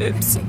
Oopsie.